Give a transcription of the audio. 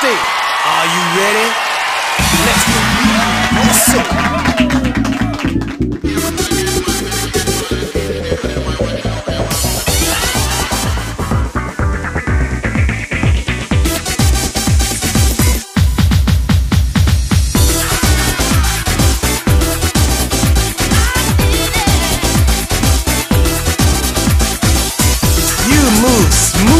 three. Are you ready? Let's go. You move smoothly.